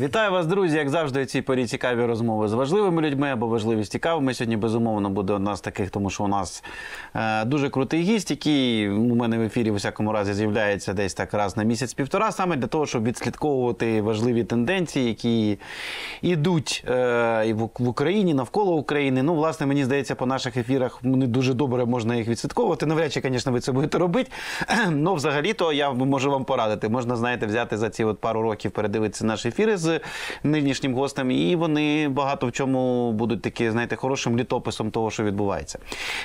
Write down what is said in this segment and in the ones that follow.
Вітаю вас, друзі! Як завжди, у цій порі цікаві розмови з важливими людьми або важливі з цікавими. Сьогодні безумовно буде одна з таких, тому що у нас е, дуже крутий гість, який у мене в ефірі в усякому разі з'являється десь так раз на місяць-півтора, саме для того, щоб відслідковувати важливі тенденції, які йдуть е, і в, в Україні, навколо України. Ну, власне, мені здається, по наших ефірах не дуже добре можна їх відслідковувати. Навряд чи, звісно, ви це будете робити. Ну, взагалі-то я можу вам порадити. Можна, знаєте, взяти за ці от пару років, передивитися наші ефіри з нинішнім гостем, і вони багато в чому будуть такі, знаєте, хорошим літописом того, що відбувається.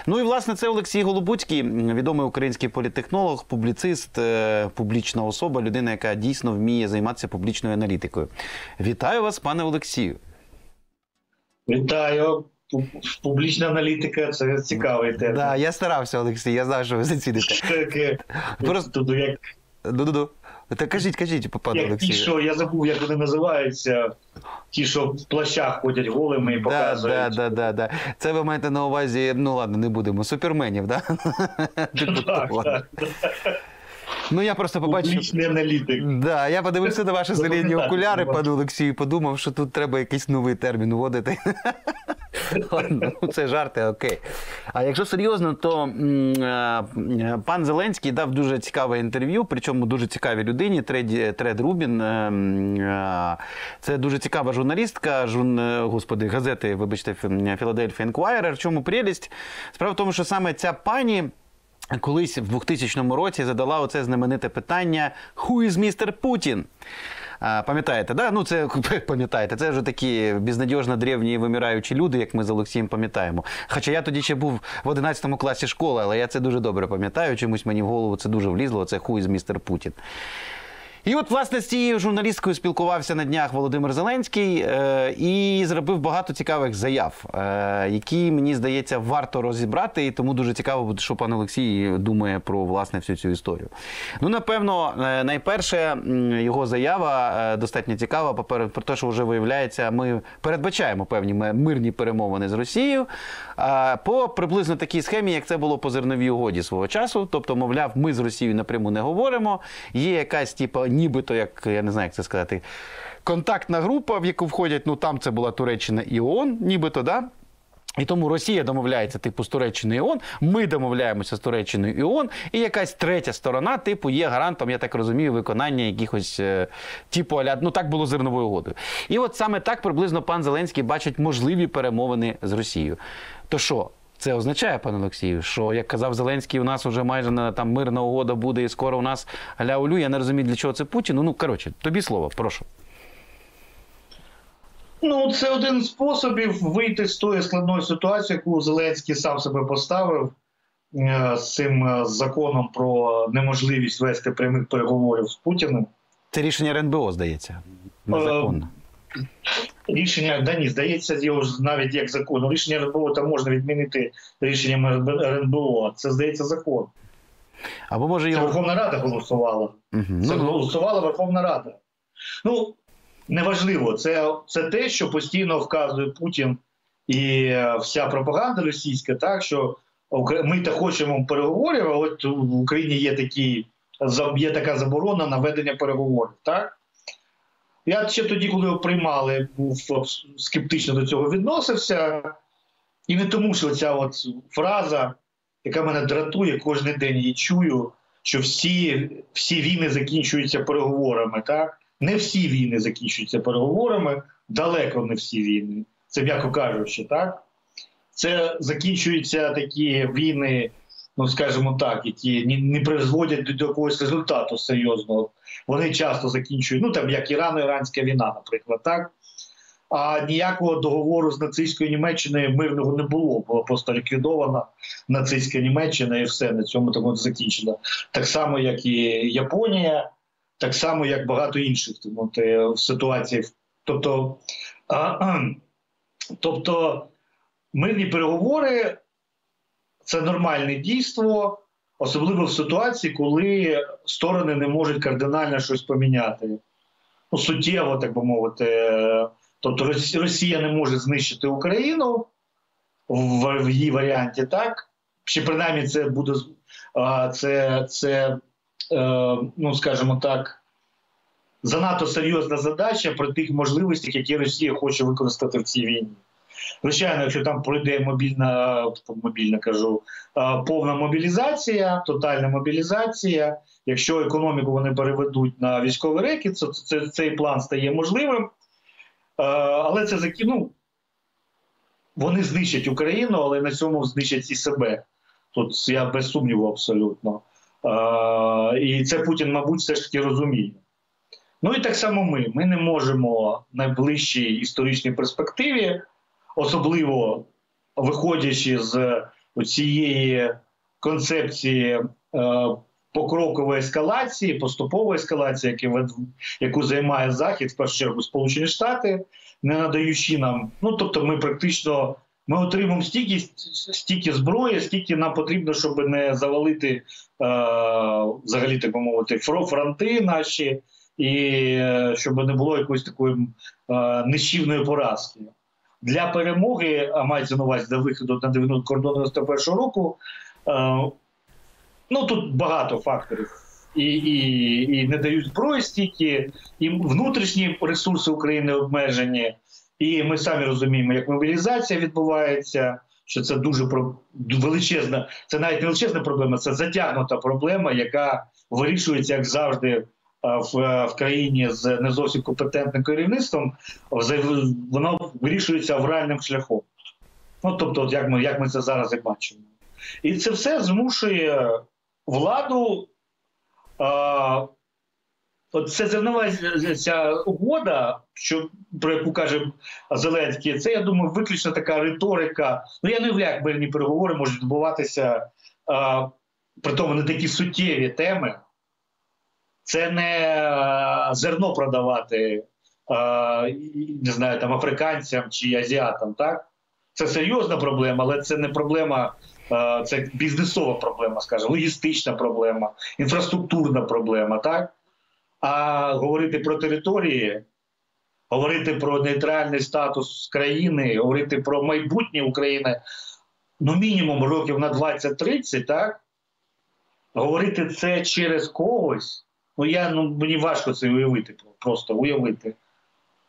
Ну і власне це Олексій Голубуцький, відомий український політтехнолог, публіцист, е, публічна особа, людина, яка дійсно вміє займатися публічною аналітикою. Вітаю вас, пане Олексію. Вітаю. Публічна аналітика це цікавий термін. Да, я старався, Олексій, я знаю, що ви зацідите. Таке, Просто- Ду-ду-ду. Та кажіть, кажіть, пане як ті, що я забув, як вони називаються. Ті, що в плащах ходять голими і Да, показують. да, да, да, да. Це ви маєте на увазі, ну ладно, не будемо, суперменів, да? так? Так, так. Ну я просто побачив. Публічний аналітик. Да, я подивився на ваші зелені окуляри, пане Олексію, подумав, що тут треба якийсь новий термін вводити. Ладно, ну це жарти, окей. А якщо серйозно, то е, пан Зеленський дав дуже цікаве інтерв'ю, причому дуже цікавій людині, Тред, Тред Рубін. Е, е, Це дуже цікава журналістка, журн, е, господи, газети, вибачте, Inquirer. В чому прелість? Справа в тому, що саме ця пані. Колись в 2000 році задала оце знамените питання «Who is Mr. Putin?» Пам'ятаєте, да? Ну, це пам'ятаєте, це вже такі безнадіжно древні вимираючі люди, як ми з Олексієм пам'ятаємо. Хоча я тоді ще був в 11 класі школи, але я це дуже добре пам'ятаю. Чомусь мені в голову це дуже влізло. Це хуй з містер Putin?» І от, власне, з цією журналісткою спілкувався на днях Володимир Зеленський е, і зробив багато цікавих заяв, е, які, мені здається, варто розібрати. І тому дуже цікаво буде, що пан Олексій думає про власне всю цю історію. Ну, напевно, е, найперше його заява е, достатньо цікава. Про те, що вже виявляється, ми передбачаємо певні мирні перемовини з Росією по приблизно такій схемі, як це було по зерновій угоді свого часу. Тобто, мовляв, ми з Росією напряму не говоримо. Є якась, типу, нібито, як я не знаю, як це сказати, контактна група, в яку входять, ну там це була Туреччина і ООН, нібито, да? І тому Росія домовляється типу з Туреччиною ООН, ми домовляємося з Туреччиною і ООН, і якась третя сторона, типу, є гарантом, я так розумію, виконання якихось е, типу аля, ну так було зерновою угодою. І от саме так приблизно пан Зеленський бачить можливі перемовини з Росією. То що? Це означає, пане Олексію, що як казав Зеленський, у нас вже майже на там мирна угода буде, і скоро у нас аля улю. Я не розумію, для чого це Путін. Ну, ну коротше, тобі слово, прошу. Ну, це один з способів вийти з тої складної ситуації, яку Зеленський сам себе поставив е, з цим е, законом про неможливість вести прямих переговорів з Путіним. Це рішення РНБО, здається. Незаконно. Рішення да ні, здається, його навіть як закон. Ну, Рішення РНБО там можна відмінити рішенням РНБО. Це здається закон. Або може Це. Верховна Рада голосувала. Мгм. Це Ну, голосувала Верховна Рада. Ну неважливо, це, це те, що постійно вказує Путін і е, вся пропаганда російська, так що ми то хочемо переговорів, а от в Україні є такі є така заборона на ведення переговорів. Так я ще тоді, коли його приймали, був скептично до цього відносився. І не тому, що ця от фраза, яка мене дратує, кожен день її чую, що всі, всі війни закінчуються переговорами. Так? Не всі війни закінчуються переговорами, далеко не всі війни. Це м'яко кажучи, так? Це закінчуються такі війни, ну скажімо так, які не, призводять до якогось результату серйозного. Вони часто закінчують, ну там як Ірано-Іранська війна, наприклад, так. А ніякого договору з нацистською Німеччиною мирного не було. Була просто ліквідована нацистська Німеччина і все на цьому тому закінчено. Так само, як і Японія, так само, як багато інших тому, те, ситуацій. Тобто, а, а, тобто мирні переговори це нормальне дійство, особливо в ситуації, коли сторони не можуть кардинально щось поміняти. Ну, суттєво, так би мовити. Тобто Росія не може знищити Україну в, в її варіанті, так? Чи принаймні це буде це, це ну скажімо так, занадто серйозна задача про тих можливостях, які Росія хоче використати в цій війні. Звичайно, якщо там пройде мобільна мобільна кажу, повна мобілізація, тотальна мобілізація. Якщо економіку вони переведуть на військовий рекет, то це, цей план стає можливим. Але це ну, вони знищать Україну, але на цьому знищать і себе. Тут я без сумніву абсолютно. І це Путін, мабуть, все ж таки розуміє. Ну і так само ми. Ми не можемо в найближчій історичній перспективі особливо виходячи з цієї концепції е, покрокової ескалації, поступової ескалації, яку займає Захід, в першу чергу Сполучені Штати, не надаючи нам, ну тобто, ми практично. Ми отримуємо стільки стільки зброї, скільки нам потрібно, щоб не завалити е, взагалі так би мовити фронти наші, і е, щоб не було якоїсь такої е, нищівної поразки для перемоги, а мається на увазі до виходу на 90 кордон 91 року. Е, ну тут багато факторів. І і, і не дають зброї стільки, і внутрішні ресурси України обмежені. І ми самі розуміємо, як мобілізація відбувається, що це дуже величезна, це навіть не величезна проблема, це затягнута проблема, яка вирішується, як завжди, в, в країні з не зовсім компетентним керівництвом, воно вирішується авральним шляхом. Ну тобто, як ми як ми це зараз і бачимо, і це все змушує владу. А, От це зернова угода, що про яку каже Зеленський, це я думаю, виключно така риторика. Ну я не уявляю, як мирні переговори можуть відбуватися, а, при тому не такі суттєві теми це не зерно продавати е, не знаю, там африканцям чи азіатам. Так це серйозна проблема, але це не проблема. Це бізнесова проблема, скажімо, логістична проблема, інфраструктурна проблема, так? А говорити про території, говорити про нейтральний статус країни, говорити про майбутнє України, ну мінімум років на 20-30, так? Говорити це через когось, Ну я ну мені важко це уявити, просто уявити.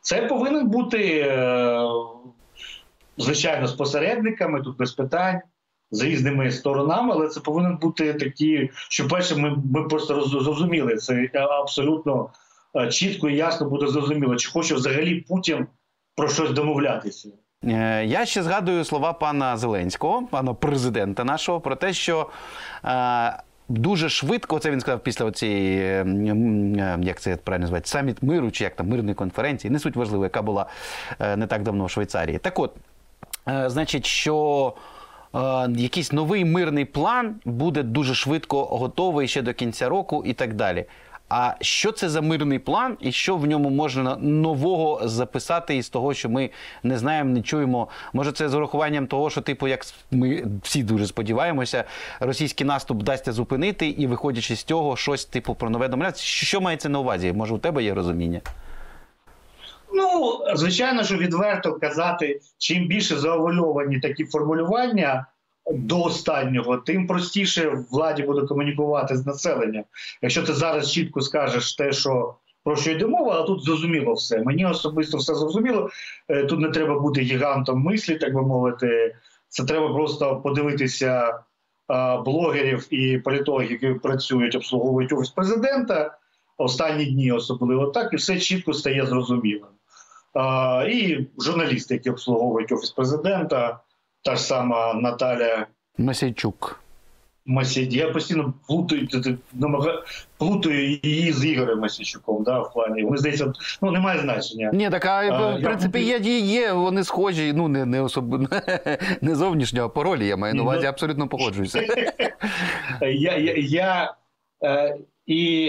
Це повинен бути, е, звичайно, з посередниками, тут без питань, з різними сторонами, але це повинен бути такі, що перше, ми ми просто зрозуміли це абсолютно е, чітко і ясно буде зрозуміло, чи хоче взагалі Путін про щось домовлятися. Е, я ще згадую слова пана Зеленського, пана президента нашого, про те, що дуже швидко, це він сказав після цієї, е, е, як це правильно називається, саміт миру, чи як там мирної конференції, не суть важливо, яка була е, не так давно в Швейцарії. Так от, значить, що. Якийсь новий мирний план буде дуже швидко готовий ще до кінця року і так далі. А що це за мирний план, і що в ньому можна нового записати із того, що ми не знаємо, не чуємо? Може, це з урахуванням того, що, типу, як ми всі дуже сподіваємося, російський наступ вдасться зупинити, і виходячи з цього, щось типу про нове домовлятися. Що мається на увазі? Може, у тебе є розуміння? Ну, звичайно, що відверто казати, чим більше заовольовані такі формулювання, до останнього, тим простіше владі буде комунікувати з населенням. Якщо ти зараз чітко скажеш те, що про що йде мова, а тут зрозуміло все. Мені особисто все зрозуміло. Е, тут не треба бути гігантом мислі, так би мовити. Це треба просто подивитися блогерів і політологів, які працюють, обслуговують офіс президента останні дні, особливо так, і все чітко стає зрозумілим. І журналісти, які обслуговують офіс президента та ж сама Наталя Масійчук. Масід. Я постійно плутаю намагаю, плутаю її з Ігорем Масійчуком, да, в плані. Вони здається, ну немає значення. Ні, так а, в принципі є, є, є, вони схожі, ну не не особливо не зовнішнього по ролі, я маю на увазі, ну, абсолютно погоджуюся. Я я, я е, і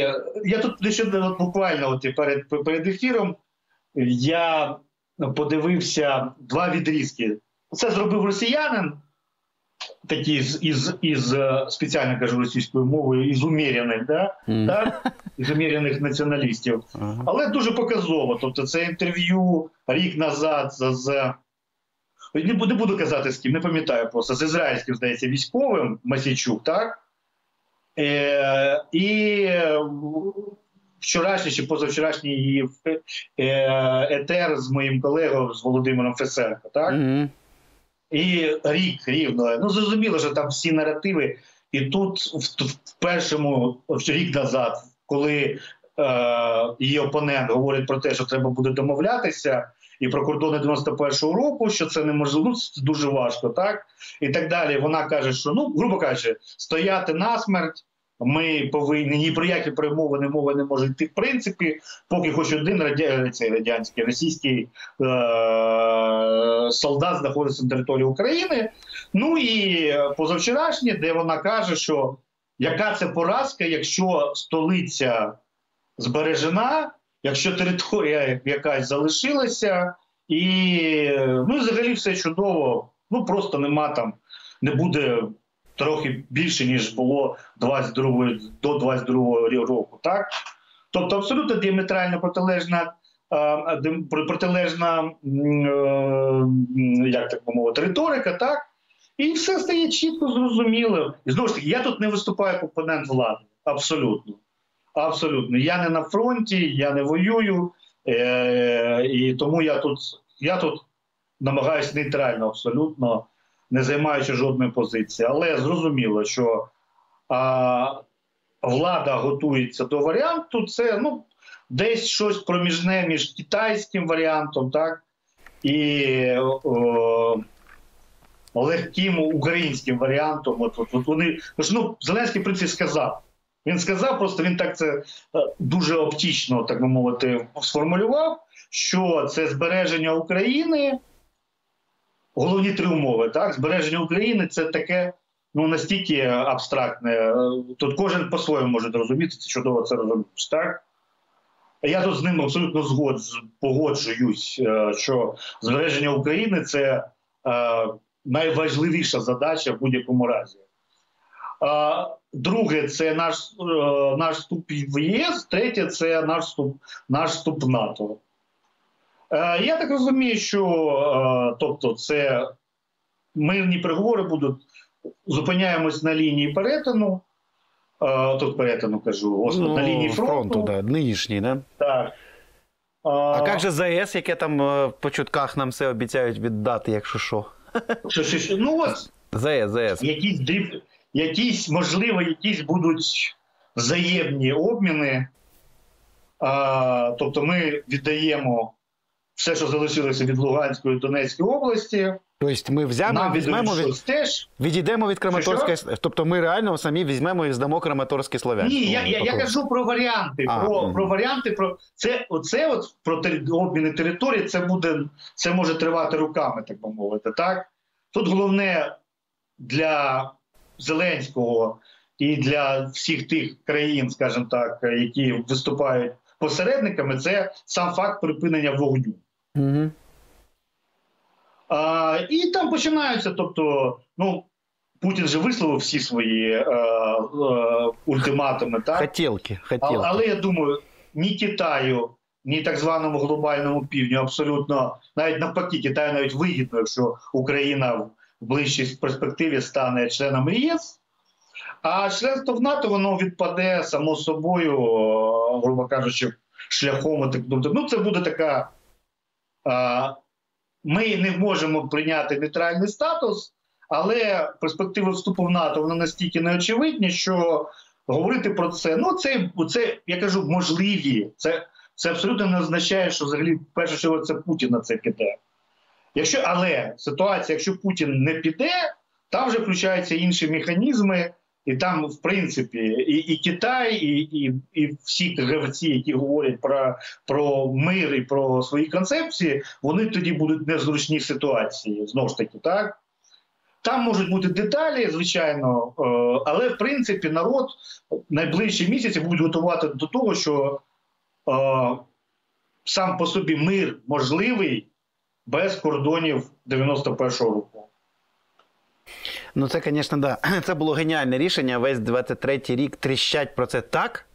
я тут нещодавно буквально от, перед перед ефіром я подивився два відрізки це зробив росіянин, такий із із, із е, спеціально кажу російською мовою, із умірених, да? Mm. так? із умірених націоналістів. Uh -huh. Але дуже показово. Тобто, це інтерв'ю рік назад з. з не буду, не буду казати з ким, не пам'ятаю просто з ізраїльським, здається, військовим Масічук, так? Е, І вчорашній чи позавчорашній її е, етер з моїм колегою з Володимиром Фесенко, так? Угу. І рік рівно. Ну зрозуміло, що там всі наративи. І тут, в, в першому рік назад, коли е, її опонент говорить про те, що треба буде домовлятися, і про кордони 91-го року, що це неможливо, ну, це дуже важко, так і так далі. Вона каже, що ну, грубо кажучи, стояти насмерть. Ми повинні ні про які перемовини мови не може йти в принципі, поки хоч один радя... цей радянський російський е... солдат знаходиться на території України. Ну і позавчорашнє, де вона каже, що яка це поразка, якщо столиця збережена, якщо територія якась залишилася, і ну взагалі все чудово. Ну просто нема там, не буде трохи більше, ніж було 22, до 22 року. так? Тобто абсолютно діаметрально протилежна протилежна як так мовити, риторика, так? І все стає чітко зрозуміло. І знову ж таки, я тут не виступаю як опонент влади. Абсолютно. Абсолютно. Я не на фронті, я не воюю, е- і тому я тут я тут намагаюся нейтрально абсолютно не займаючи жодної позиції. Але зрозуміло, що а, влада готується до варіанту, це ну, десь щось проміжне між китайським варіантом, так, і о, легким українським варіантом. От, от, от вони, ну, Зеленський в принципі сказав. Він сказав, просто він так це дуже оптічно, так би мовити, сформулював, що це збереження України головні три умови. Так, збереження України це таке ну настільки абстрактне. Тут кожен по-своєму може зрозуміти, це чудово це розумієш, так? Я тут з ним абсолютно згод, погоджуюсь, е, що збереження України це е, найважливіша задача в будь-якому разі. Друге, це наш е, наш вступ в ЄС, третє це наш вступ, наш вступ в НАТО. Е, я так розумію, що е, тобто, це мирні переговори будуть. Зупиняємось на лінії перетину. Е, тут перетину кажу, Господи, ну, на лінії фронту. фронту да, нинішній, да? Так. А як же ЗАЕС, яке там по чутках нам все обіцяють віддати, якщо що? Що, що, що? Ну от ЗАЕС, ЗАЕС. Якісь дріб, якісь, можливо, якісь будуть взаємні обміни. А, Тобто ми віддаємо все, що залишилося від Луганської Донецької області. Тобто ми взямо, Нам візьмемо від... теж. відійдемо від Краматорської, тобто ми реально самі візьмемо і здамо Краматорське Слов'янське. Ні, я я, я кажу про варіанти. А, про угу. про варіанти. Про це оце от про тери, обміни території. Це буде це може тривати руками, так би мовити. Так тут головне для Зеленського і для всіх тих країн, скажімо так, які виступають посередниками, це сам факт припинення вогню. Угу. А, І там починаються. Тобто, ну Путін же висловив всі свої е, е, ультиматуми, так хотілки, хотілки. Але, але я думаю, ні Китаю, ні так званому глобальному півдню абсолютно навіть навпаки, Китаю навіть вигідно, якщо Україна в ближчій перспективі стане членом ЄС. А членство в НАТО воно відпаде само собою, грубо кажучи, шляхом. Ну, це буде така. Ми не можемо прийняти нейтральний статус, але перспективи вступу в НАТО вони настільки неочевидні, що говорити про це, ну це це я кажу, можливі. Це це абсолютно не означає, що взагалі першу чергу це Путін на це піде. Якщо але ситуація, якщо Путін не піде, там вже включаються інші механізми. І там, в принципі, і і Китай, і і, і всі гравці, які говорять про про мир і про свої концепції, вони тоді будуть в незручній ситуації. Знову ж таки, так там можуть бути деталі, звичайно, е, але в принципі народ найближчі місяці будуть готувати до того, що е, сам по собі мир можливий без кордонів 91-го року. Ну, це, звісно, да. Це було геніальне рішення. Весь 23-й рік тріщать про це так,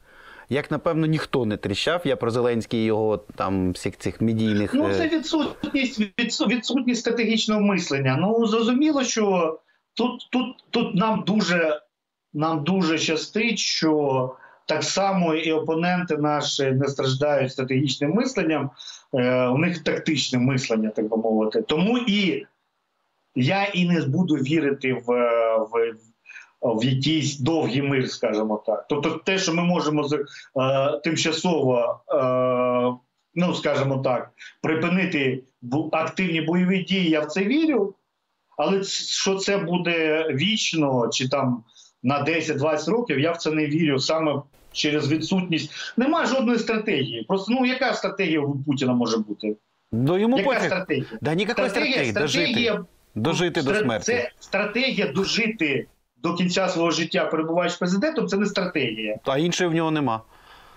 як, напевно, ніхто не тріщав. Я про Зеленський і його там всіх цих медійних. Ну, це відсутність відсутність стратегічного мислення. Ну, зрозуміло, що тут тут, тут нам дуже нам дуже щастить, що так само і опоненти наші не страждають стратегічним мисленням, е, у них тактичне мислення, так би мовити. Тому і я і не буду вірити в, в, в якийсь довгий мир, скажімо так. Тобто, те, що ми можемо е, тимчасово, е, ну скажімо так, припинити активні бойові дії, я в це вірю. Але що це буде вічно чи там на 10-20 років, я в це не вірю саме через відсутність. Нема жодної стратегії. Просто ну яка стратегія у Путіна може бути? Ну йому яка пофіг. стратегія? Да ніякої стратегії, стратегія, дожити, дожити до смерті. Це стратегія дожити до кінця свого життя, перебуваючи президентом. Це не стратегія. А іншої в нього нема.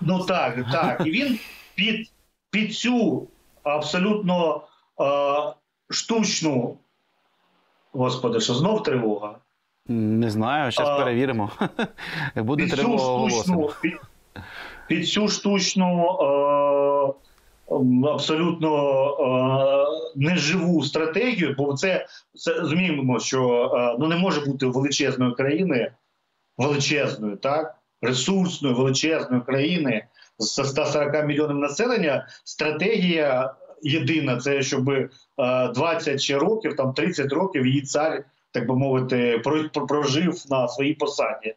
Ну так, так. І він під, під цю абсолютно е, штучну. Господи, що знов тривога. Не знаю, зараз перевіримо. Буде під тривога штучну, під, під цю штучну е, абсолютно е, неживу стратегію, бо це, це розуміємо, що е, ну не може бути величезної країни, величезної, так, ресурсної, величезної країни з 140 мільйонів населення. Стратегія єдина це щоб е, 20 ще років, там 30 років її цар, так би мовити, про- про- прожив на своїй посаді.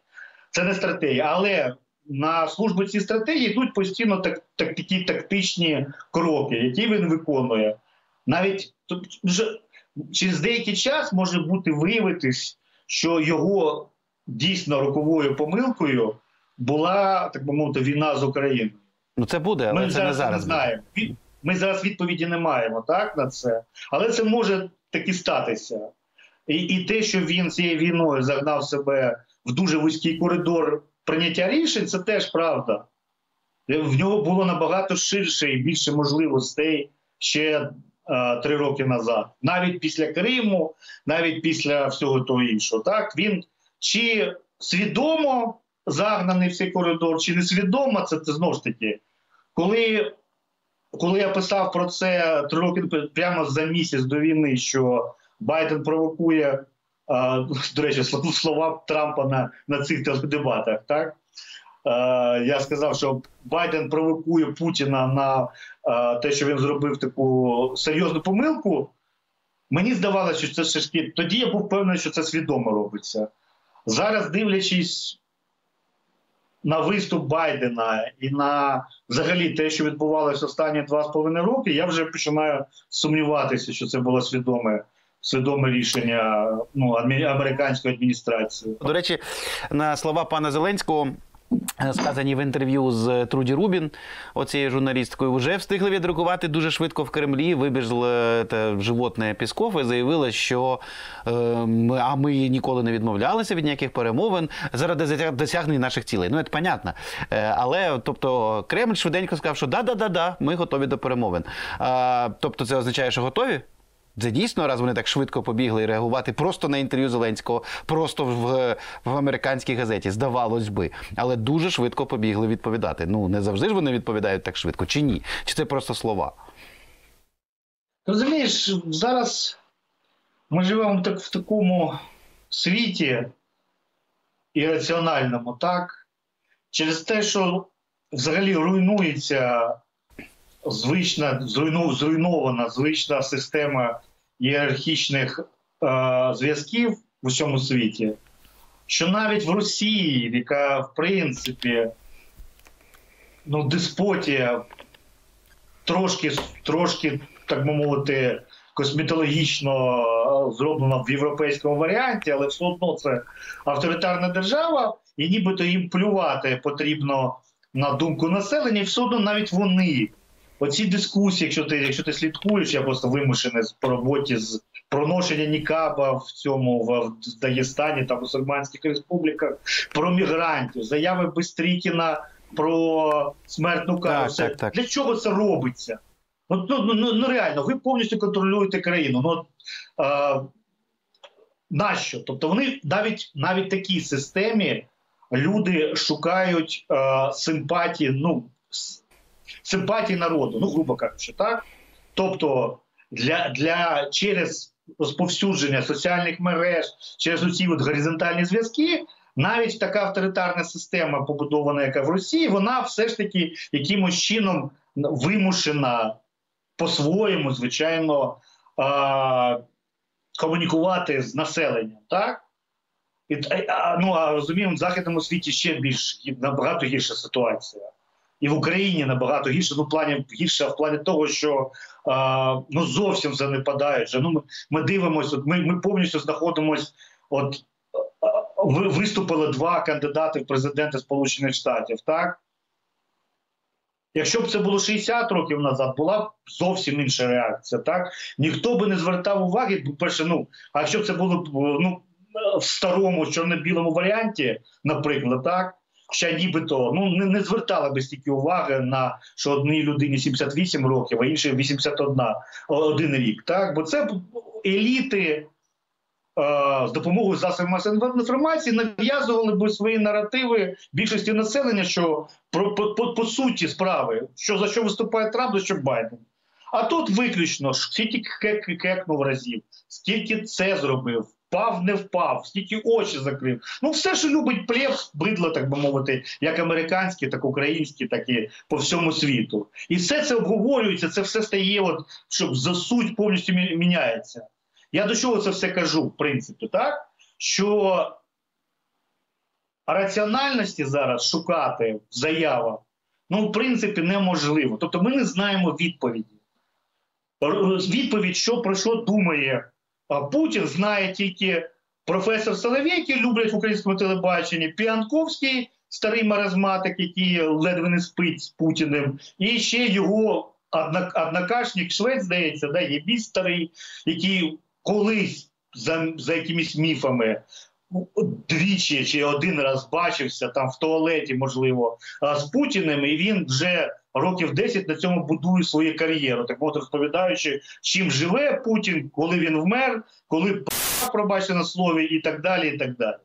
Це не стратегія, але на службу ці стратегії йдуть постійно так, так, такі тактичні кроки, які він виконує. Навіть тут вже через деякий час може бути виявитись, що його дійсно роковою помилкою була, так би мовити, війна з Україною. Ну це буде, але Ми це не зараз не зараз. буде. знаємо. Ми зараз відповіді не маємо так на це, але це може таки статися. І, і те, що він цією війною загнав себе в дуже вузький коридор прийняття рішень, це теж правда. В нього було набагато ширше і більше можливостей ще е, три роки назад, навіть після Криму, навіть після всього того іншого. Так він чи свідомо загнаний в цей коридор, чи несвідомо, це, це знову ж таки, коли. Коли я писав про це три роки прямо за місяць до війни, що Байден провокує, до речі, слова Трампа на, на цих теледебатах, так? Е, я сказав, що Байден провокує Путіна на е, те, що він зробив таку серйозну помилку. Мені здавалося, що це таки. Тоді я був впевнений, що це свідомо робиться. Зараз, дивлячись на виступ Байдена і на взагалі те, що відбувалося останні два з половиною роки, я вже починаю сумніватися, що це було свідоме, свідоме рішення ну, американської адміністрації. До речі, на слова пана Зеленського. е, Сказані в інтерв'ю з Труді Рубін, оцією журналісткою, вже встигли відреагувати дуже швидко в Кремлі. Вибіжло те животне Пісков і заявила, що е, а ми ніколи не відмовлялися від ніяких перемовин заради досягнення наших цілей. Ну, це понятно. Е, але тобто Кремль швиденько сказав, що да-да-да-да, ми готові до перемовин. А, тобто, це означає, що готові? Це дійсно, раз вони так швидко побігли реагувати просто на інтерв'ю Зеленського, просто в, в американській газеті, здавалось би, але дуже швидко побігли відповідати. Ну не завжди ж вони відповідають так швидко, чи ні? Чи це просто слова? Розумієш, зараз ми живемо так в такому світі ірраціональному, так? Через те, що взагалі руйнується звична, зруйнована звична система ієрархічних е, зв'язків в усьому світі, що навіть в Росії, яка в принципі ну, деспотія трошки, трошки, так би мовити, косметологічно е, зроблена в європейському варіанті, але все одно це авторитарна держава, і нібито їм плювати потрібно на думку населення, і все одно навіть вони. Оці дискусії, якщо ти, якщо ти слідкуєш, я просто вимушений по роботі з проношення Нікаба в цьому в, Дагестані та мусульманських республіках, про мігрантів, заяви Бестрікіна про смертну кару. Так, так, так. Для чого це робиться? Ну, ну, ну, ну реально, ви повністю контролюєте країну. Ну, е, нащо? Тобто вони навіть навіть в такій системі люди шукають е, симпатії, ну, симпатії народу, ну, грубо кажучи, так? Тобто для, для через розповсюдження соціальних мереж, через усі от горизонтальні зв'язки, навіть така авторитарна система, побудована яка в Росії, вона все ж таки якимось чином вимушена по-своєму, звичайно, а, комунікувати з населенням. так? І, а, ну, а розуміємо, в західному світі ще більш набагато гірша ситуація. І в Україні набагато гірше, ну в плані гірше в плані того, що а, ну зовсім занепадають. Ну, ми, ми дивимося, ми ми повністю знаходимося. От виступили два кандидати в президенти Сполучених Штатів. Так якщо б це було 60 років назад, була б зовсім інша реакція. Так ніхто би не звертав уваги. перше, ну а якщо б це було ну в старому чорно-білому варіанті, наприклад, так. Ще нібито ну не не звертали би стільки уваги на що одній людині 78 років, а іншій 81 один рік. Так, бо це еліти з допомогою засобів масової інформації нав'язували би свої наративи більшості населення, що про по, по, по суті справи, що за що виступає Трамп, за що Байден. А тут виключно скільки кекнув разів, скільки це зробив, впав, не впав, скільки очі закрив. Ну, все, що любить плєв, бидло, так би мовити, як американські, так українські, так і по всьому світу. І все це обговорюється, це все стає, от, щоб за суть повністю міняється. Я до чого це все кажу, в принципі, так? Що раціональності зараз шукати в заявах, ну, в принципі, неможливо. Тобто ми не знаємо відповіді. Відповідь, що про що думає Путін, знає тільки професор Соловей, який люблять в українському телебаченні, Піанковський, старий маразматик, який ледве не спить з Путіним, і ще його однокашник, швець, здається, да, є бій старий, який колись за за якимись міфами двічі чи один раз бачився там в туалеті, можливо, з Путіним, і він вже років 10 на цьому будує свою кар'єру, так от розповідаючи, чим живе Путін, коли він вмер, коли пробачте на слові, і так далі. і так далі.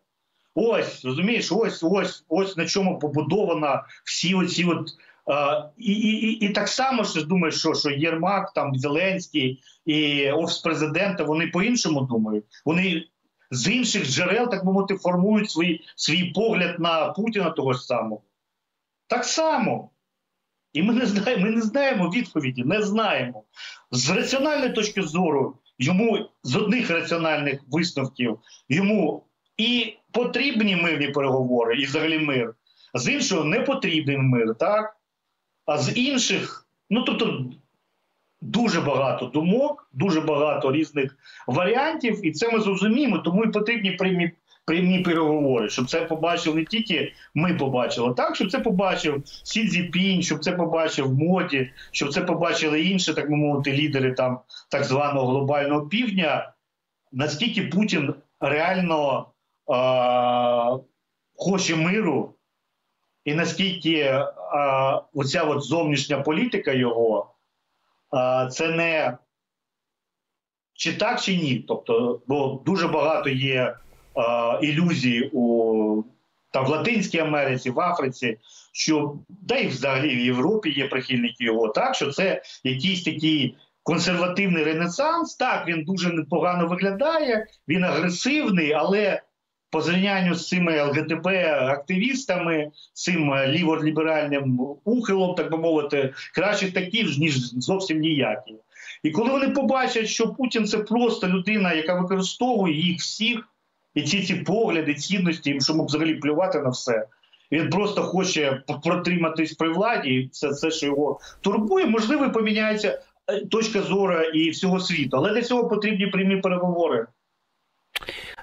Ось розумієш, ось ось ось на чому побудована всі оці от і і, і, так само ж думаєш, що що Єрмак, там Зеленський і офіс президента вони по-іншому думають. Вони з інших джерел, так би мовити, формують свій, свій погляд на Путіна того ж самого. Так само. І ми не знаємо, ми не знаємо відповіді, не знаємо. З раціональної точки зору, йому з одних раціональних висновків йому і потрібні мирні переговори, і взагалі мир, з іншого не потрібен мир. так? А з інших, ну тобто дуже багато думок, дуже багато різних варіантів, і це ми зрозуміємо, тому і потрібні прямі прямі переговори, щоб це побачив не тільки ми побачили, так щоб це побачив Сі Цзіпінь, щоб це побачив Моді, щоб це побачили інші, так би мовити, лідери там так званого глобального півдня. Наскільки Путін реально а, хоче миру, і наскільки а, оця от зовнішня політика його а, це не чи так, чи ні. Тобто, бо дуже багато є а, ілюзій у там в Латинській Америці, в Африці, що да і взагалі в Європі є прихильники його, так що це якийсь такий. Консервативний ренесанс, так він дуже непогано виглядає, він агресивний, але по зрівнянню з цими ЛГТБ-активістами, цим е, ліворліберальним ухилом, так би мовити, краще такі ж, ніж зовсім ніякі. І коли вони побачать, що Путін це просто людина, яка використовує їх всіх, і ці ці погляди, цінності, що мог взагалі плювати на все. Він просто хоче протриматись при владі, і це все, що його турбує, можливо, поміняється е, точка зору і всього світу. Але для цього потрібні прямі переговори.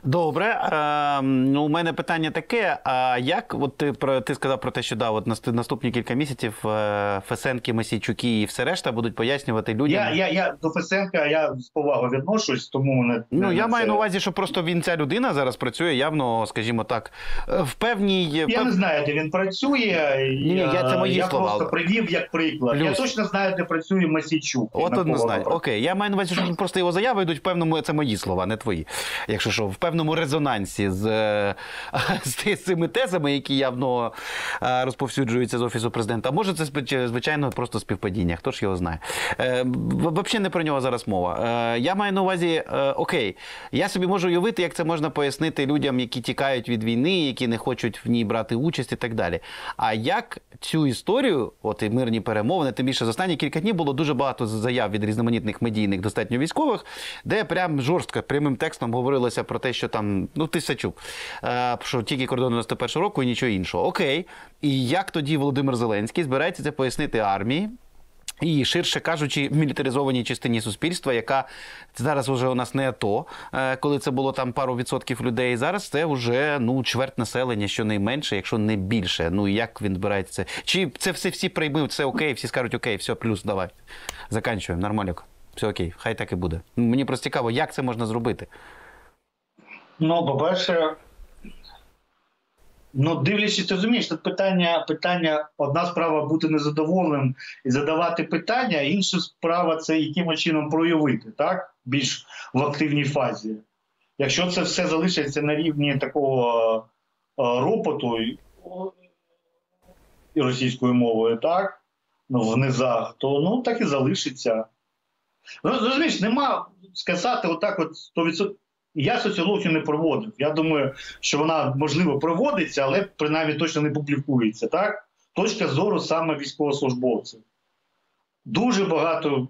Добре, е, ну у мене питання таке: а як от ти про ти сказав про те, що да, от наступні кілька місяців е, Фесенки, Месійчуки і все решта будуть пояснювати людям? Я я, я до Фесенка я з повагою відношусь, тому не ну я це... маю на увазі, що просто він ця людина зараз працює явно, скажімо так, в певній я пев... не знаю, де він працює. Ні, ні, я це мої я слова. просто привів як приклад. Плюс. Я точно знаю, де працює Масійчук. От не знаю. Окей, я маю на увазі, що просто його заяви йдуть в певному. Це мої слова, не твої. Якщо що в певному резонансі з, е, з цими тезами, які явно е, розповсюджуються з офісу президента. Може, це звичайно просто співпадіння. Хто ж його знає? Е, Взагалі не про нього зараз мова. Я маю на увазі, окей, я собі можу уявити, як це можна пояснити людям, які тікають від війни, які не хочуть в ній брати участь і так далі. А як цю історію, от і мирні перемовини, тим більше за останні кілька днів було дуже багато заяв від різноманітних медійних, достатньо військових, де прям жорстко, прямим текстом говорилося про те, що там, ну ти все чув, е, що тільки кордон 91 року і нічого іншого. Окей. І як тоді Володимир Зеленський збирається це пояснити армії? І ширше кажучи, мілітаризованій частині суспільства, яка зараз вже у нас не АТО, е, коли це було там пару відсотків людей. Зараз це вже ну чверть населення, щонайменше, якщо не більше. Ну як він збирається це? Чи це все всі приймуть, це окей, всі скажуть окей, все, плюс, давай. Заканчуємо, нормально. Все окей, хай так і буде. Мені просто цікаво, як це можна зробити. Ну, по-перше, ну, дивлячись, розумієш, тут питання, питання, одна справа бути незадоволеним і задавати питання, інша справа це яким чином проявити, так? Більш в активній фазі. Якщо це все залишиться на рівні такого е, ропоту і російською мовою, так? Ну, в низах, то ну так і залишиться. Ну, розумієш, нема сказати отак, от 100%. Я соціологію не проводив. Я думаю, що вона можливо проводиться, але принаймні точно не публікується. Так? Точка зору саме військовослужбовців. Дуже багато.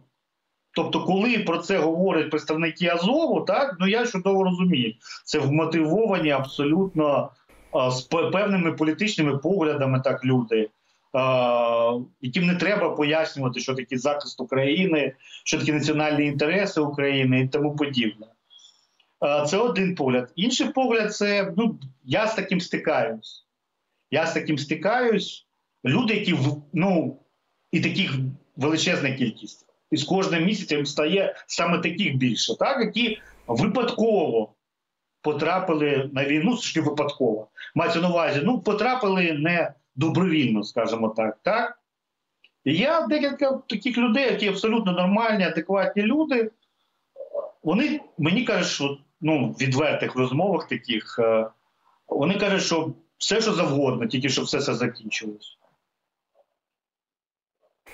Тобто, коли про це говорять представники Азову, так ну я чудово розумію. Це вмотивовані абсолютно а, з певними політичними поглядами, так люди, а, яким не треба пояснювати, що таке захист України, що таке національні інтереси України і тому подібне. Е, Це один погляд. Інший погляд це ну, я з таким стикаюсь. Я з таким стикаюсь. Люди, які ну, і таких величезна кількість. І з кожним місяцем стає саме таких більше, так? які випадково потрапили на війну, ж не випадково. Мається на увазі, ну, потрапили не добровільно, скажімо так. так? І я декілька таких людей, які абсолютно нормальні, адекватні люди, вони мені кажуть, що ну, відвертих розмовах таких, е, вони кажуть, що все, що завгодно, тільки щоб все це закінчилось.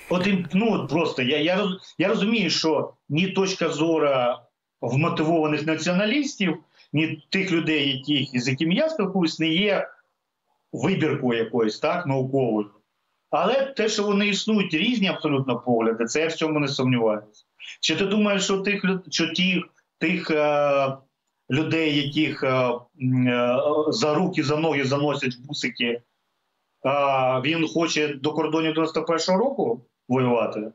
От ну от просто я, я, я розумію, що ні точка зору вмотивованих націоналістів, ні тих людей, яких, з якими я спілкуюсь, не є вибіркою якоюсь так, науковою. Але те, що вони існують різні абсолютно погляди, це я в цьому не сумніваюся. Чи ти думаєш, що тих що ті, тих е, людей, яких е, е, за руки, за ноги заносять в бусики, він хоче до кордонів 91-го року воювати?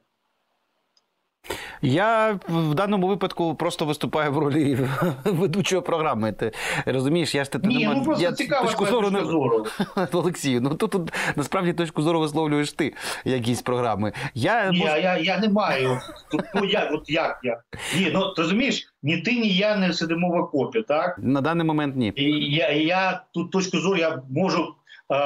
Я в даному випадку просто виступаю в ролі ведучого програми. Ти розумієш, я ж ти Ні, ну просто я цікава точку зору не зору. Олексію. Ну тут, тут насправді точку зору висловлюєш ти якісь програми. Я Ні, можу- я, я не маю. Тут, ну, я, от як я? Ні, ну ти розумієш, ні ти, ні я не сидимо в окопі, так? на даний момент ні. І я, я тут точку зору я можу е,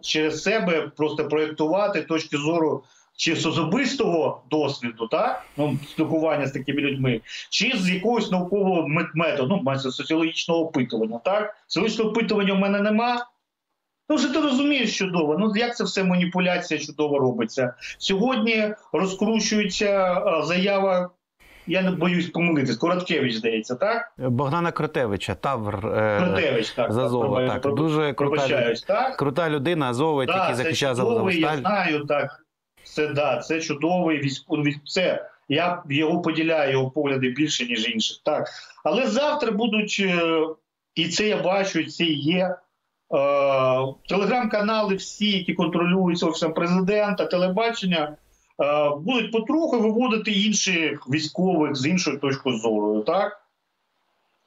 через себе просто проєктувати точки зору чи з особистого досвіду, так? Ну, спілкування з такими людьми, чи з якогось наукового методу, ну, соціологічного опитування. Так? Соціологічного опитування в мене нема. Ну, вже ти розумієш чудово. Ну як це все маніпуляція чудово робиться? Сьогодні розкручується е, заява. Я не боюсь помилитись. Короткевич, здається, так? Богдана Кротевича, Тавр е, Короткевич, так. з Азова. так, Так, дуже крута, так? крута людина, Азовець, Да, який це захищав чудовий, я знаю, так. Це да, це чудовий військовий. Це я його поділяю його погляди більше, ніж інших. Так. Але завтра будуть, е, і це я бачу, це є. е, Телеграм-канали, всі, які контролюються офісом президента, телебачення, е, будуть потроху виводити інших військових з іншою точкою зору. Так?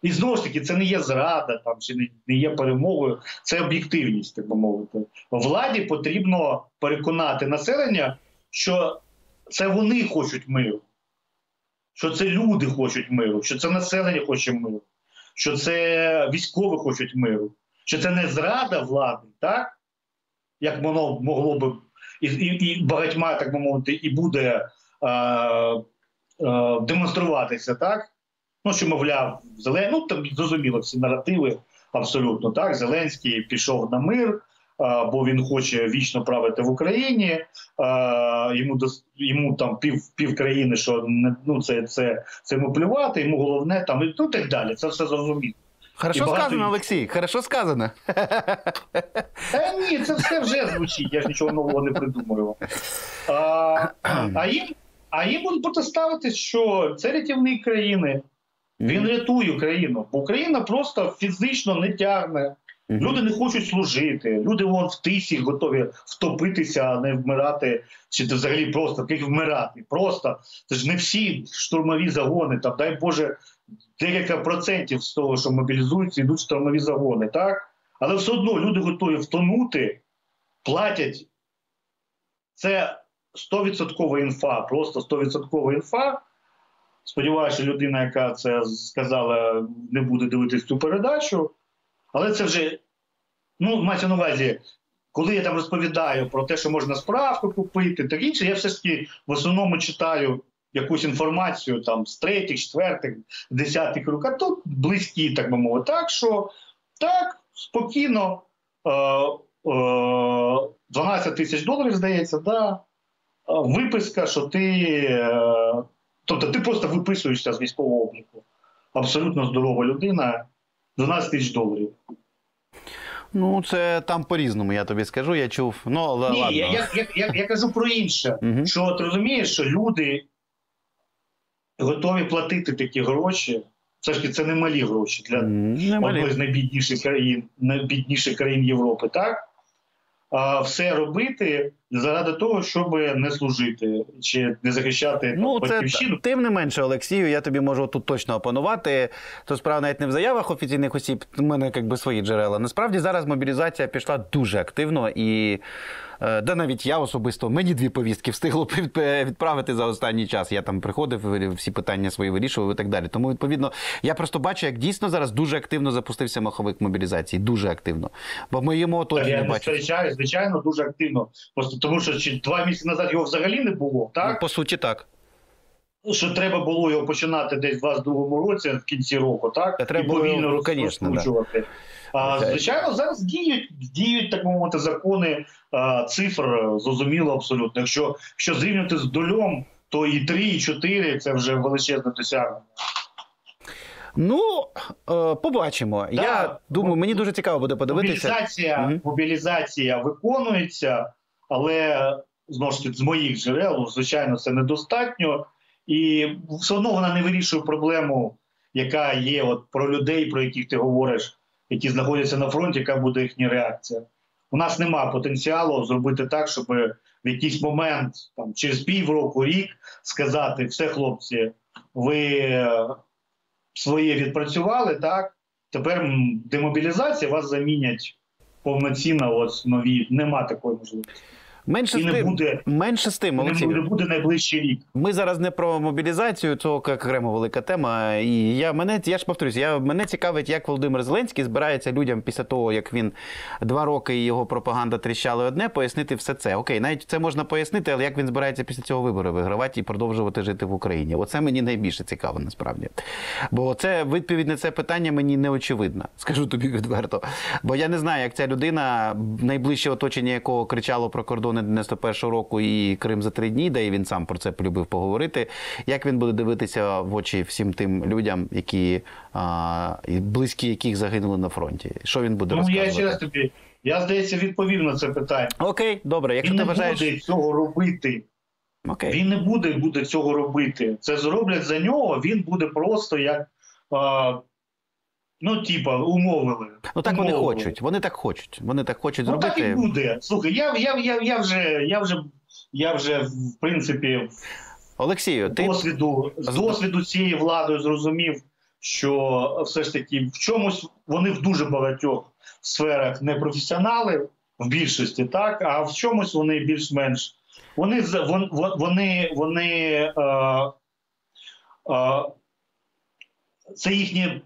І знову ж таки, це не є зрада, там, чи не, є перемогою, це об'єктивність, так би мовити. Владі потрібно переконати населення, що це вони хочуть миру, що це люди хочуть миру, що це населення хоче миру, що це військові хочуть миру, що це не зрада влади, так? Як воно могло би і, і, і багатьма, так би мовити, і буде е, е, демонструватися, так? Ну, що, мовляв, Зелен... ну там зрозуміло всі наративи абсолютно так. Зеленський пішов на мир, а, бо він хоче вічно правити в Україні. А, йому дос... йому там пів пів країни, що не ну це це, це йому плювати, йому головне там і ну, так далі. Це все зрозуміло. Хорошо багато сказано. Олексій. Хорошо сказано. Та ні, це все вже звучить, я ж нічого нового не придумую. А, а, їм, а їм будуть протиставити, що це рятівник країни. Він рятує Україну, бо Україна просто фізично не тягне. Люди не хочуть служити. Люди вон в тисі готові втопитися, а не вмирати, чи то взагалі просто як вмирати. Просто це ж не всі штурмові загони. Там дай Боже, декілька процентів з того, що мобілізуються, йдуть штурмові загони, так? Але все одно люди готові втонути, платять. Це 100% інфа, просто 100% інфа. Сподіваюся, людина, яка це сказала, не буде дивитись цю передачу. Але це вже, ну, мається на увазі, коли я там розповідаю про те, що можна справку купити, так інше, я все ж таки в основному читаю якусь інформацію там з третіх, четвертих, десятих рук, а тут близькі, так би мовити. Так що так, спокійно. Е, е, 12 тисяч доларів, здається, да. Е, Виписка, що ти. Е, тобто ти просто виписуєшся з військового обліку. Абсолютно здорова людина. 12 тисяч доларів. Ну, це там по-різному, я тобі скажу. Я чув. Ну, але Ні, ладно. я, я, я, я, я кажу про інше. Що ти розумієш, що люди готові платити такі гроші. Все ж таки, це не малі гроші для одної з найбідніших країн, найбідніших країн Європи, так? А все робити заради того, щоб не служити чи не захищати Ну, там, це батьківщину. тим не менше, Олексію, я тобі можу тут точно опанувати. То справа навіть не в заявах офіційних осіб, у мене якби свої джерела. Насправді зараз мобілізація пішла дуже активно і. е, Да навіть я особисто мені дві повістки встигло відправити за останній час. Я там приходив, всі питання свої вирішував і так далі. Тому, відповідно, я просто бачу, як дійсно зараз дуже активно запустився маховик мобілізації. Дуже активно. Бо в моєму оточенні я не бачу. сперечаю, звичайно, дуже активно. Просто тому, що чи два місяці назад його взагалі не було, Ну, так? По суті, так. Що треба було його починати десь в 22-му році, в кінці року, так? Та треба і повільно роз- конечно, да. А, Звичайно. зараз діють, діють так мовити, закони а, цифр, зрозуміло абсолютно. Якщо, якщо зрівняти з дольом, то і 3, і 4 – це вже величезне досягнення. Ну, е, побачимо. Да. Я думаю, мені дуже цікаво буде подивитися. Мобілізація, Мгм. мобілізація виконується, але знову ж таки з моїх джерел, звичайно, це недостатньо. І все одно вона не вирішує проблему, яка є от про людей, про яких ти говориш, які знаходяться на фронті, яка буде їхня реакція. У нас немає потенціалу зробити так, щоб в якийсь момент, там через півроку, рік, сказати: все, хлопці, ви е, своє відпрацювали, так? Тепер демобілізація вас замінять повноцінно. от нові нема такої можливості. Менше І з не тим, буде, менше з тим, Олексій. буде, буде найближчий рік. Ми зараз не про мобілізацію, це окремо велика тема. І я мене я ж повторюсь, я мене цікавить, як Володимир Зеленський збирається людям після того, як він два роки і його пропаганда тріщали одне, пояснити все це. Окей, навіть це можна пояснити, але як він збирається після цього вибори вигравати і продовжувати жити в Україні? Оце мені найбільше цікаво, насправді. Бо це відповідь на це питання мені не очевидна, скажу тобі відверто. Бо я не знаю, як ця людина, найближче оточення якого кричало про кордони 91-го року і Крим за три дні, де і він сам про це полюбив поговорити. Як він буде дивитися в очі всім тим людям, які а, близькі яких загинули на фронті? Що він буде Ну я ще раз тобі, я здається, відповів на це питання. Окей, добре. Якщо Він ти не вважаєш, буде цього робити. окей. Він не буде, буде цього робити. Це зроблять за нього. Він буде просто як. А, ну, типа, умовили. Ну так вони хочуть. Вони так хочуть. Вони так хочуть Ну так і буде. Слухай, я, я, я, я вже, я вже, я вже в принципі Олексію, ти досвіду з досвіду цієї влади зрозумів, що все ж таки в чомусь вони в дуже багатьох сферах не професіонали, в більшості, так, а в чомусь вони більш-менш. Вони з- вон- вон- вони, вони е, е, це їхня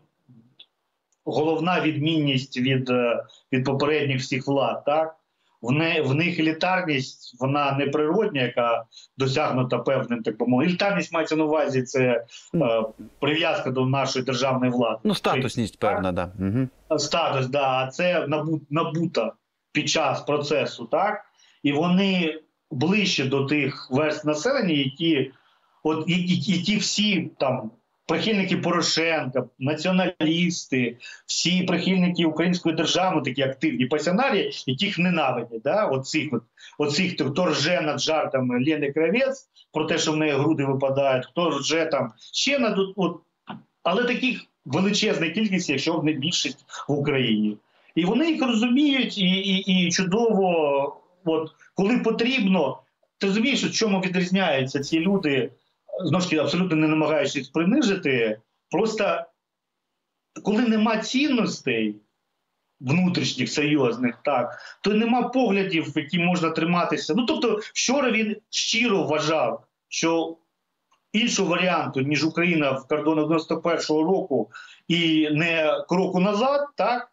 головна відмінність від, е, від попередніх всіх влад, так? в, не, в них елітарність, вона не природня, яка досягнута певним, так би мовити. Елітарність мається на увазі, це е, прив'язка до нашої державної влади. Ну, статусність певна, да. Угу. Статус, да, а це набу, набута під час процесу, так? І вони ближче до тих верст населення, які, от, які, які всі там прихильники Порошенка, націоналісти, всі прихильники української держави, такі активні пасіонарі, яких ненавидять. Да? Оцих, от, оцих, хто рже над жартами Лени Кравець про те, що в неї груди випадають, хто рже там ще над от, але таких величезна кількість, якщо не більшість в Україні. І вони їх розуміють, і і, і чудово, от коли потрібно, ти розумієш, в чому відрізняються ці люди знову ж таки, абсолютно не намагаючись принижити. Просто коли нема цінностей внутрішніх, серйозних, так, то нема поглядів, які можна триматися. Ну тобто, вчора він щиро вважав, що іншого варіанту, ніж Україна в кордонах 91-го року і не кроку назад, так.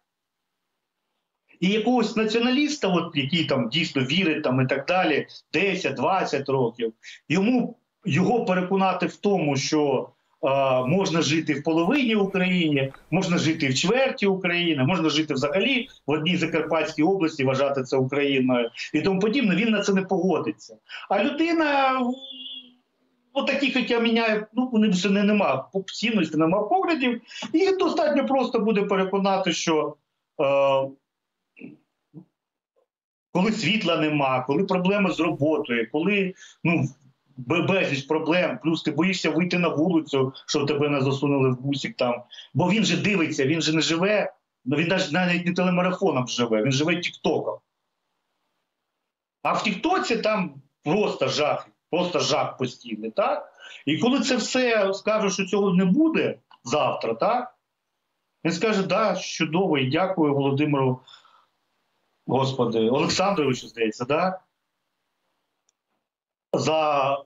І якогось націоналіста, от, який там дійсно вірить там і так далі, 10-20 років, йому його переконати в тому, що е, можна жити в половині України, можна жити в чверті України, можна жити взагалі в одній Закарпатській області, вважати це Україною і тому подібне. Він на це не погодиться. А людина. Отаких, як я міняю, ну вони все не нема цінності, нема поглядів, і достатньо просто буде переконати, що е, коли світла нема, коли проблеми з роботою, коли ну безліч проблем, плюс ти боїшся вийти на вулицю, щоб тебе не засунули в бусик там. Бо він же дивиться, він же не живе, ну він навіть не телемарафоном живе, він живе Тіктоком. А в Тіктоці там просто жах, просто жах постійний. так? І коли це все скаже, що цього не буде завтра, так? Він скаже, да, чудово, і дякую Володимиру, Господи, Олександровичу, здається, да? За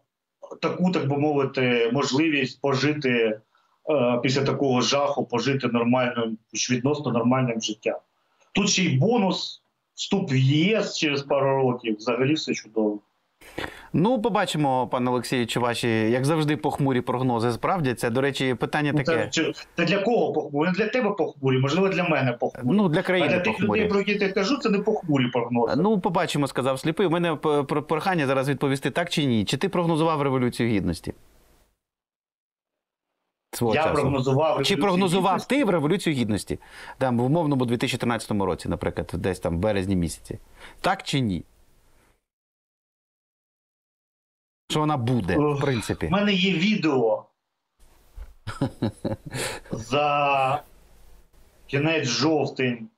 таку, так би мовити, можливість пожити е, після такого жаху, пожити нормальним, відносно нормальним життям. Тут ще й бонус, вступ в ЄС через пару років, взагалі все чудово. Ну, побачимо, пане Олексію, чи ваші, як завжди, похмурі прогнози справдяться. До речі, питання ну, таке. Це, це для кого похмурі? Для тебе похмурі, можливо, для мене похмурі. Ну, для країни а для тих похмурі. людей, про які я кажу, це не похмурі прогнози. Ну, побачимо, сказав сліпий. У мене прохання зараз відповісти так чи ні. Чи ти прогнозував Революцію Гідності? Свого я часу. прогнозував Чи прогнозував гідності? ти в Революцію Гідності? Там в умовному 2013 році, наприклад, десь там в березні місяці. Так чи ні? Що вона буде, в принципі. У мене є відео за кінець жовтень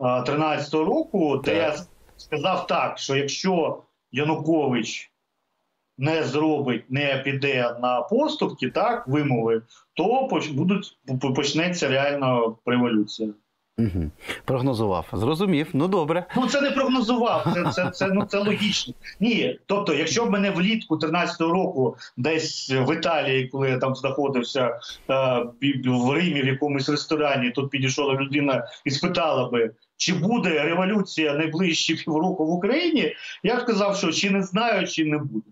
2013 року, де я сказав так, що якщо Янукович не зробить, не піде на поступки, так, вимови, то будуть почнеться реально революція. Угу. Прогнозував. Зрозумів. Ну добре. Ну це не прогнозував. Це це, це, ну, це логічно. Ні. Тобто, якщо б мене влітку 13-го року, десь в Італії, коли я там знаходився е, в Римі в якомусь ресторані, тут підійшла людина і спитала би, чи буде революція найближчі півроку в Україні, я б сказав, що чи не знаю, чи не буде.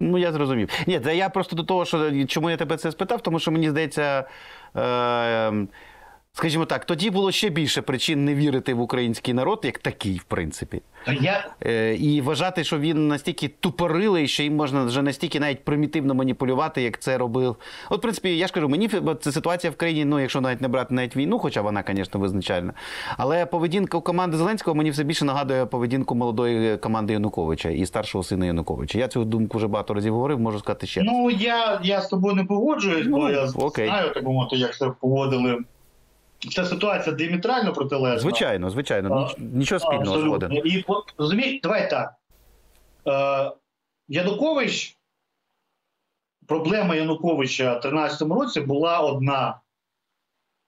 Ну, я зрозумів. Ні, це я просто до того, що чому я тебе це спитав, тому що мені здається. Е, Скажімо так, тоді було ще більше причин не вірити в український народ, як такий, в принципі. Я... Е, І вважати, що він настільки тупорилий, що їм можна вже настільки навіть примітивно маніпулювати, як це робив. От, в принципі, я ж кажу, мені це ситуація в країні, ну якщо навіть не брати навіть війну, хоча вона, звісно, визначальна. Але поведінка команди Зеленського мені все більше нагадує поведінку молодої команди Януковича і старшого сина Януковича. Я цю думку вже багато разів говорив, можу сказати ще. Ну я я з тобою не погоджуюсь, ну, бо я окей. знаю, так мовити, як це поводили. Ця ситуація діаметрально протилежна. Звичайно, звичайно. Нічого спільного згоден. І розумієте, давай так. Е, Янукович, проблема Януковича в 2013 році була одна,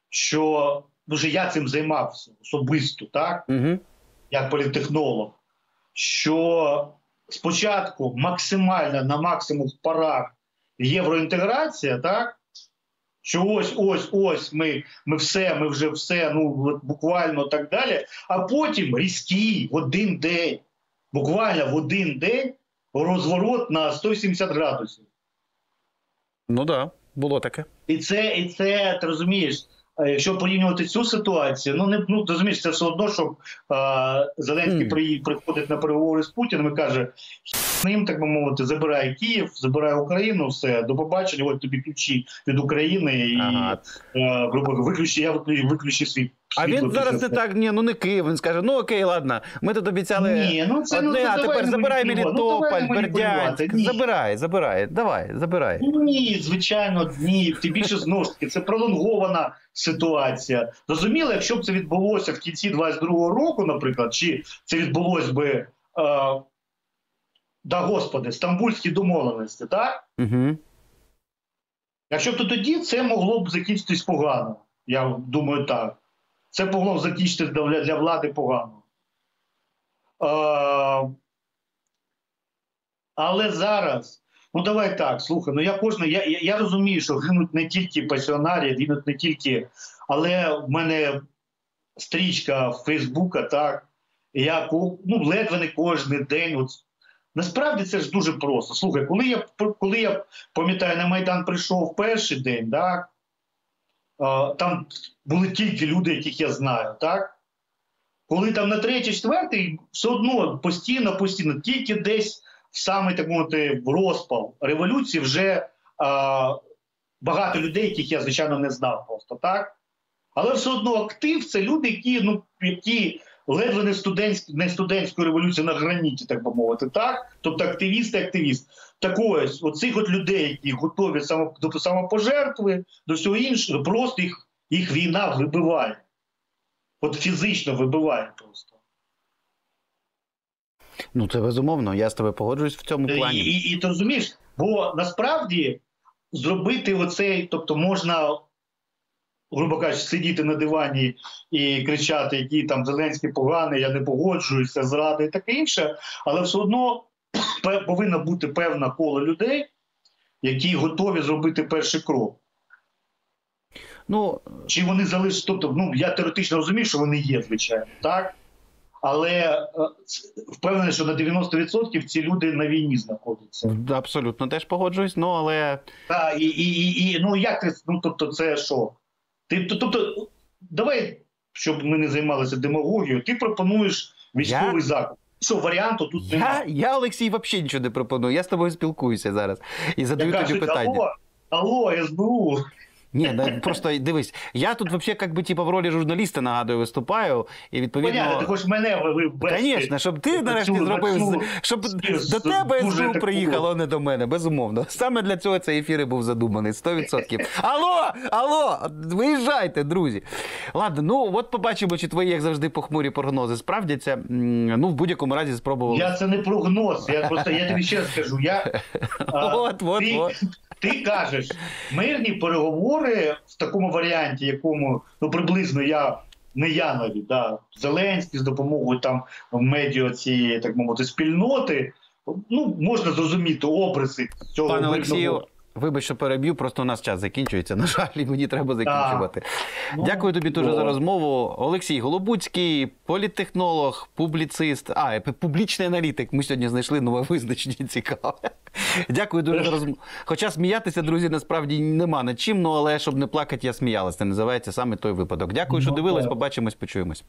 що дуже я цим займався особисто, так? Угу. Як політехнолог, що спочатку максимально на максимум в парах євроінтеграція, так? Що ось ось ось ми ми все, ми вже все, ну буквально так далі. А потім різкий в один день буквально в один день розворот на 170 градусів. Ну так, да, було таке. І це, і це ти розумієш, якщо порівнювати цю ситуацію, ну не ну розумієш, це все одно, що е, Зеленський mm. при, приходить на переговори з Путіним і каже: «З ним, так би мовити, забирає Київ, забирає Україну, все, до побачення, Ось тобі ключі від України і Ага. е, грубо виключи, я виключу, виключу світ. А він зараз не так, ні, ну не Київ. Він скаже: ну окей, ладно, ми тут обіцяли. Ні, ну це ну, Одне, це а тепер забирай. Ну, Мелітополь, маніпулювати. Бердянськ. Забирай, забирай. Давай, забирай. Ні, звичайно, ні. Тим більше знову ж таки, це пролонгована ситуація. Зрозуміло, якщо б це відбулося в кінці 22-го року, наприклад, чи це відбулось би, е, да господи, стамбульські домовленості, так? Угу. Якщо б то тоді це могло б закінчитись погано. Я думаю, так. Це могло б закінчитись для, для влади погано. Е, але зараз, ну давай так, слухай, ну я кожна, я, я, я розумію, що гинуть не тільки пасіонарі, гинуть не тільки. Але в мене стрічка Фейсбука, так. Я ну, ледве не кожен день. От, насправді це ж дуже просто. Слухай, коли я коли я пам'ятаю, на Майдан прийшов перший день, так, там були тільки люди, яких я знаю, так? Коли там на третій, четвертий, все одно постійно, постійно, тільки десь в саме так мовити розпал революції вже а, багато людей, яких я, звичайно, не знав просто, так? Але все одно актив це люди, які, ну, які ледве не студентську, не студентську революцію на граніті, так би мовити, так? Тобто активісти, активіст. Так ось, оцих от людей, які готові само, до самопожертви, до всього іншого, просто їх, їх війна вибиває. От фізично вибиває просто. Ну це безумовно. Я з тобою погоджуюсь в цьому І, плані. і, і ти розумієш, бо насправді зробити оцей, тобто можна, грубо кажучи, сидіти на дивані і кричати, який там Зеленський поганий, я не погоджуюся, зрада і таке інше, але все одно повинна бути певна коло людей, які готові зробити перший крок. Ну Чи вони залишаться, тобто, ну я теоретично розумію, що вони є, звичайно, так? Але е, впевнений, що на 90% ці люди на війні знаходяться. абсолютно теж погоджуюсь. Ну але Та, і, і, і, і ну як ти, ну тобто, це що? Ти, тобто, давай, щоб ми не займалися демагогією, ти пропонуєш військовий Я? заклад. Що варіанту тут я, немає. я Олексій, взагалі нічого не пропоную. Я з тобою спілкуюся зараз і задаю тобі кажуть, питання. алло, алло, СБУ. Ні, да, просто дивись, я тут взагалі як би типу, в ролі журналіста нагадую виступаю, і відповідно. Понятно, ти хочеш мене вивести. Звісно, щоб ти нарешті зробив, щоб до тебе СБУ приїхало, а не до мене, безумовно. Саме для цього цей ефір і був задуманий, 100%. Алло, алло, виїжджайте, друзі. Ладно, ну от побачимо, чи твої, як завжди, похмурі прогнози справдяться. Ну, в будь-якому разі спробували. Я це не прогноз. Я просто я тобі ще скажу. Я, От, от, от. Ти кажеш, мирні переговори в такому варіанті, якому ну приблизно я. Не я навіть, да, Зеленський з допомогою там медіа цієї, так мовити, спільноти. Ну, можна зрозуміти образи цього Пане Олексію, вибач, що переб'ю, просто у нас час закінчується. На жаль, і мені треба закінчувати. Ну, Дякую тобі дуже за розмову. Олексій Голобуцький, політтехнолог, публіцист, а публічний аналітик. Ми сьогодні знайшли нове визначення цікаве. Дякую дуже за розмову. Хоча сміятися, друзі, насправді нема над чим, ну але щоб не плакати, я сміялася. Це називається саме той випадок. Дякую, що Ну, дивились. Побачимось, почуємось.